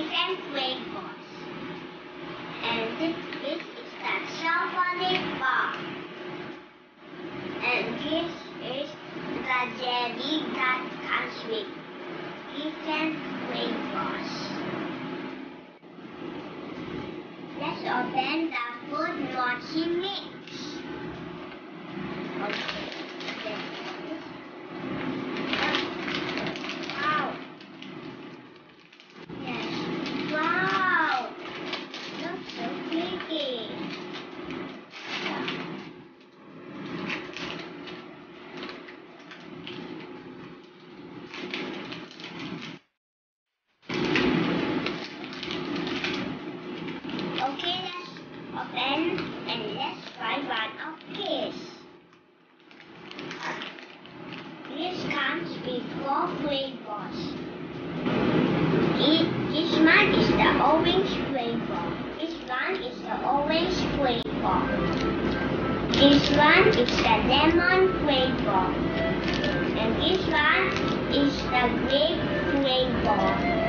different waveforms. And this, is the symphonic bomb. And this is the jelly that comes with different waveforms. Let's open the fruits mochi mix. Okay. ball. This one is the lemon grape ball. And this one is the grape grape ball.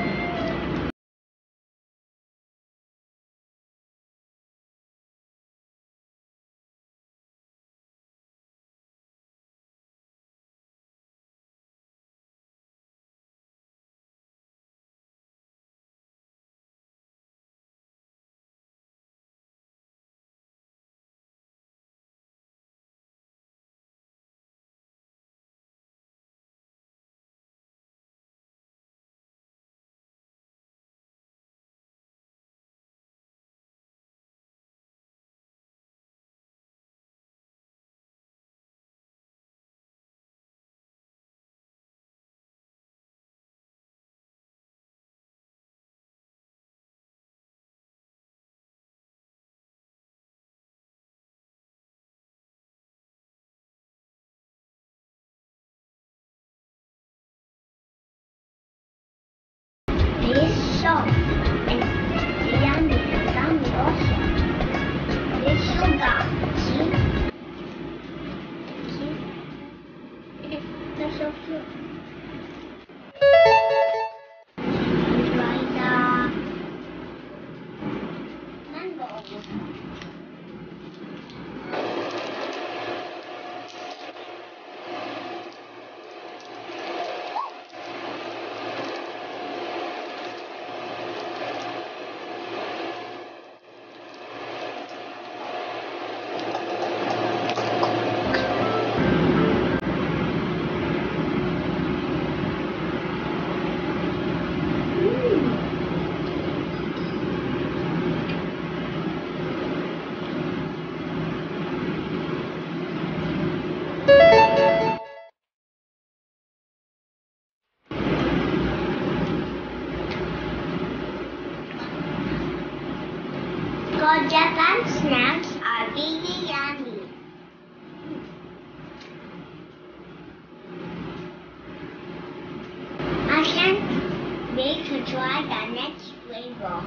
Ready to try the next flavor.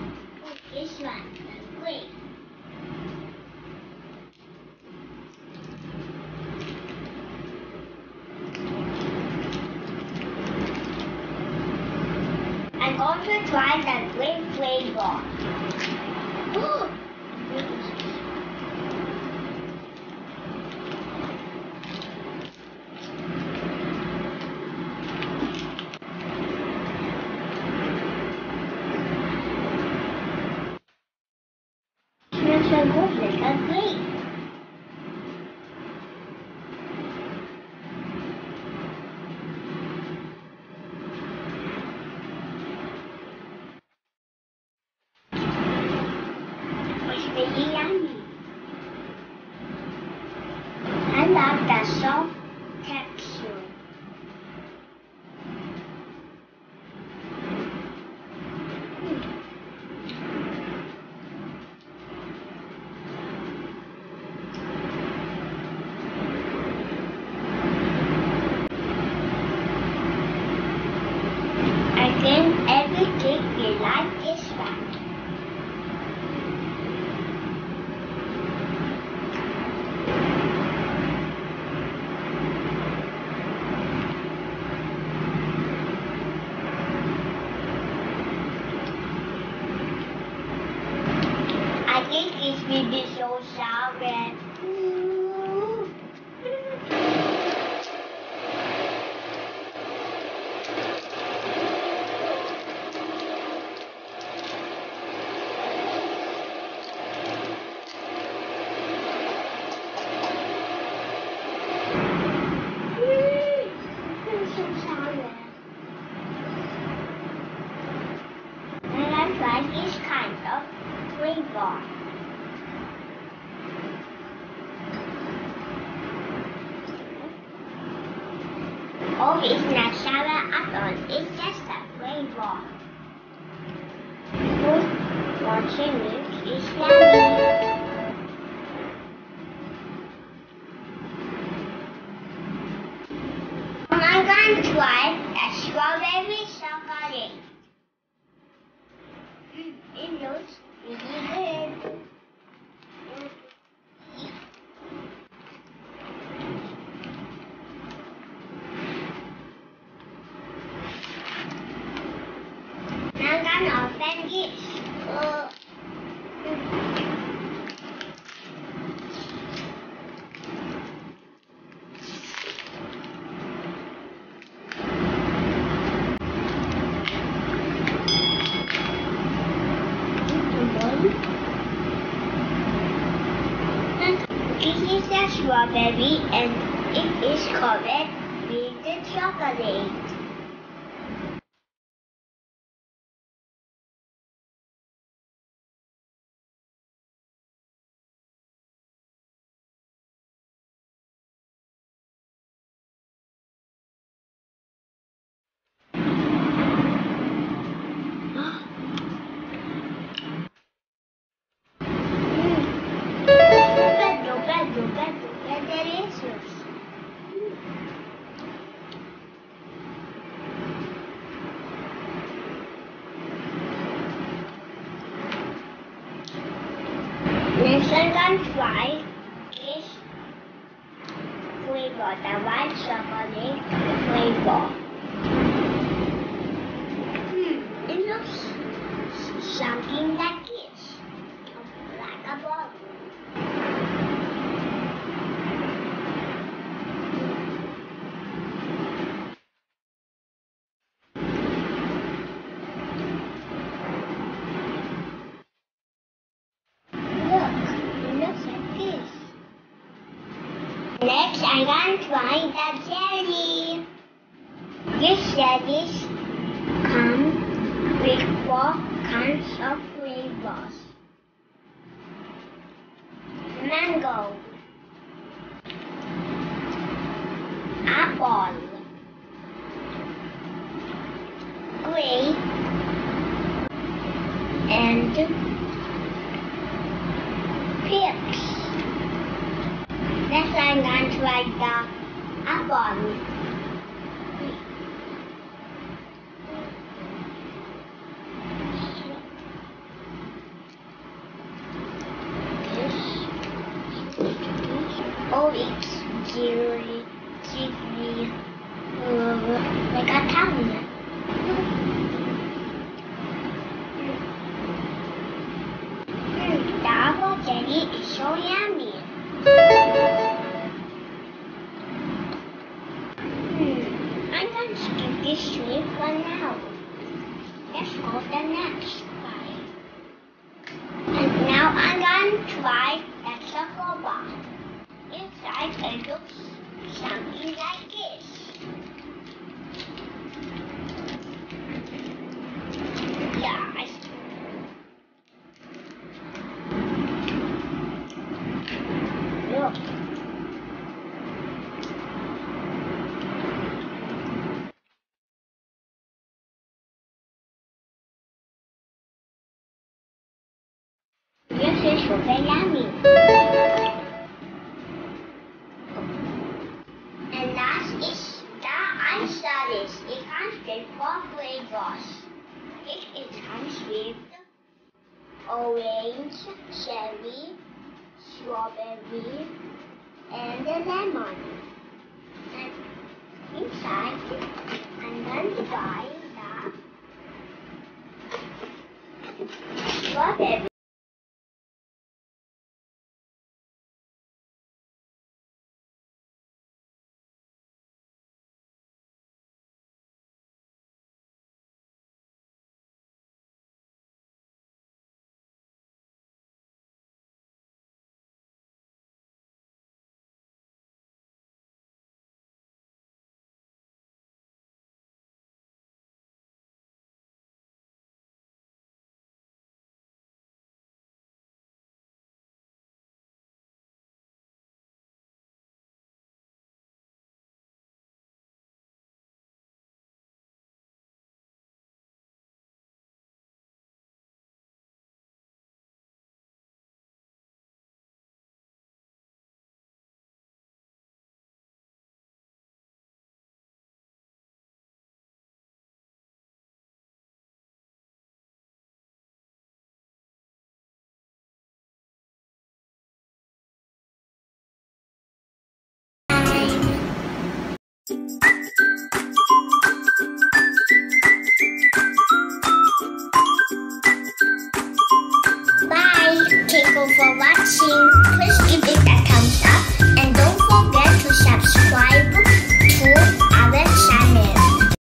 This one, Wait. I'm going to try the grape flavor. Really yummy. I love the soft texture. I think every kid will like this one. I think this will be so sour. It's so sour. Try this kind of flavor. Oh, it's not sour at all. It's just a flavor. Fruits mochi it is yummy. I'm going to try a strawberry chocolate. It looks really good. I'm gonna open this. Uh, This is strawberry and it is covered with the chocolate. Bello, bello, bello, è delizioso. Next I'm gonna try is flavor, the white chocolate flavor. Hmm, it looks something like this, like a ball. Look, it looks like this. Next, I'm going to try the jelly. This jellies come with four kinds of flavors. Mango, apple, grape, and To try the apple. Oh, it's jelly, jelly, uh, like a tongue. Mm, the apple jelly is so yummy. Hmm, I'm going to skip this trip for now. Let's go the next one. And now I'm going and try extra robot. Inside it looks something like this. Yeah, I Look. This is. And last is the answer is four flavors. It, it comes with orange, cherry, strawberry, and the lemon. And inside, and then the Bye! Thank you for watching. Please give it a thumbs up and don't forget to subscribe.